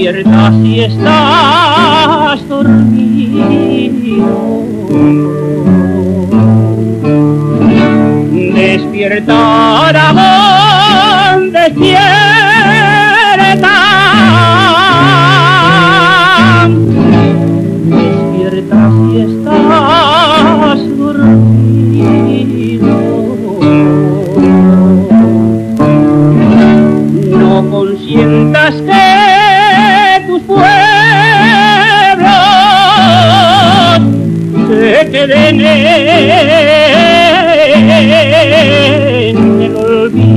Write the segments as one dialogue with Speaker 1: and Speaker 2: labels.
Speaker 1: despierta si estás dormido. Despierta, amor, despierta. Despierta si estás dormido. No consientas que tus pueblos se queden en el olvido.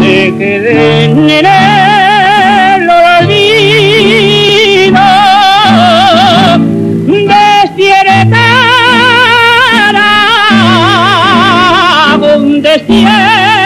Speaker 1: Se queden en el olvido. Despierta, despierta.